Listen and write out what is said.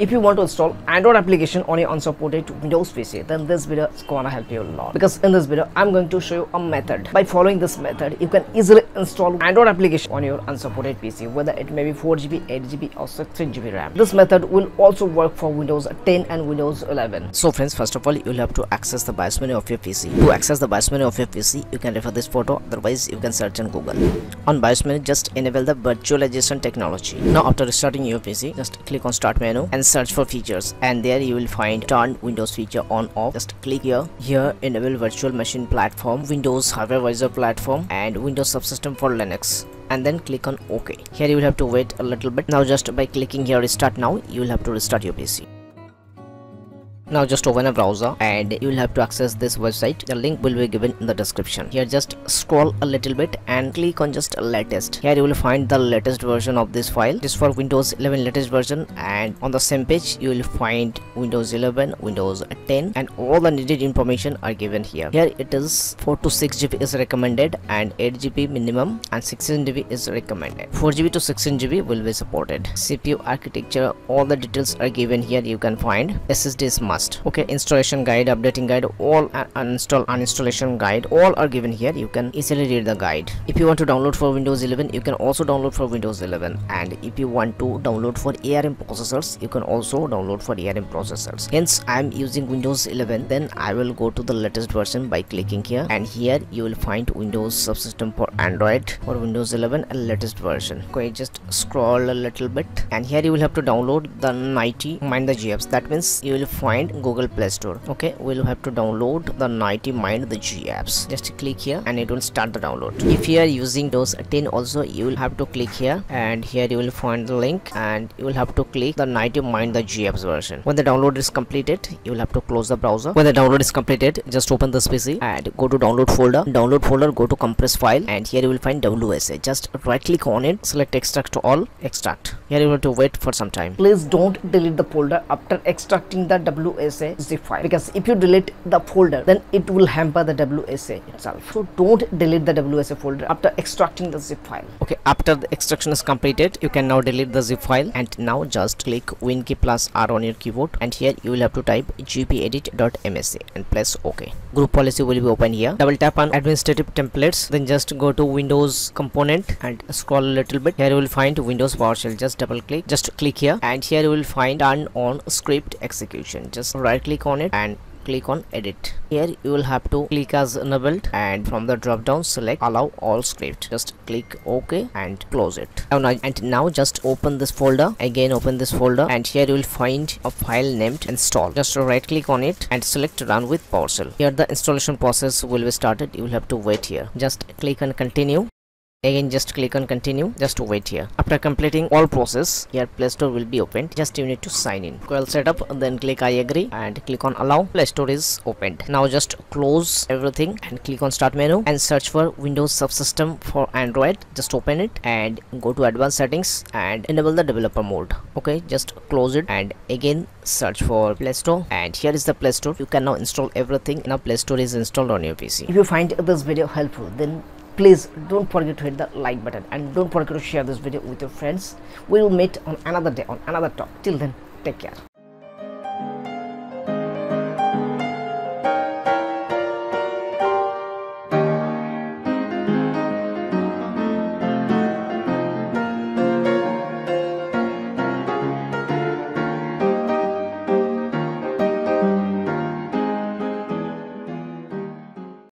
If you want to install Android application on your unsupported Windows PC, then this video is gonna help you a lot. Because in this video, I'm going to show you a method. By following this method, you can easily install Android application on your unsupported PC, whether it may be 4GB, 8GB or 16GB RAM. This method will also work for Windows 10 and Windows 11. So friends, first of all, you'll have to access the BIOS menu of your PC. To access the BIOS menu of your PC, you can refer this photo, otherwise you can search in Google. On BIOS menu, just enable the virtualization technology. Now after restarting your PC, just click on start menu and search for features. And there you will find turn windows feature on off. Just click here. Here enable virtual machine platform windows hypervisor platform and windows subsystem for linux. And then click on ok. Here you will have to wait a little bit. Now just by clicking here restart now you will have to restart your pc now just open a browser and you will have to access this website. The link will be given in the description. Here just scroll a little bit and click on just latest. Here you will find the latest version of this file. This for windows 11 latest version and on the same page you will find windows 11 windows 10 and all the needed information are given here. Here it is 4 to 6 gb is recommended and 8 gb minimum and 16 gb is recommended. 4 gb to 16 gb will be supported. Cpu architecture all the details are given here. You can find ssd is must. Okay installation guide updating guide all uninstall uninstallation guide all are given here. You can easily read the guide. If you want to download for windows 11 you can also download for windows 11 and if you want to download for arm processors you can also download for arm processors. Hence i am using windows 11 then i will go to the latest version by clicking here. And here you will find windows subsystem for android for windows 11 and latest version. Okay just scroll a little bit. And here you will have to download the 90 mind the gapps that means you will find google play store. Okay we'll have to download the 90 mind the g apps. Just click here and it will start the download. If you are using those 10 also you will have to click here and here you will find the link and you will have to click the 90 mind the g apps version. When the download is completed you will have to close the browser. When the download is completed just open this pc and go to download folder. Download folder go to compress file and here you will find wsa just right click on it select extract to all extract. Here you have to wait for some time. Please don't delete the folder after extracting the wsa zip file because if you delete the folder then it will hamper the WSA itself. So don't delete the WSA folder after extracting the zip file. Okay after the extraction is completed you can now delete the zip file and now just click win key plus R on your keyboard. And here you will have to type gpedit.msc and press ok. Group policy will be open here. Double tap on administrative templates then just go to windows component and scroll a little bit. Here you will find windows PowerShell. Just double click just click here. And here you will find turn on script execution. Just right click on it and click on edit. Here you will have to click as enabled and from the drop down select allow all script. Just click ok and close it. Now, and now just open this folder. Again open this folder and here you will find a file named install. Just right click on it and select run with PowerShell here the installation process will be started. You will have to wait here. Just click on continue again just click on continue. Just to wait here. After completing all process your play store will be opened. Just you need to sign in. Well setup then click i agree and click on allow. Play store is opened. Now just close everything and click on start menu and search for windows subsystem for android. Just open it and go to advanced settings and enable the developer mode. Okay just close it and again search for play store. And here is the play store. You can now install everything. Now play store is installed on your pc if you find this video helpful then please don't forget to hit the like button and don't forget to share this video with your friends. We will meet on another day on another talk. Till then take care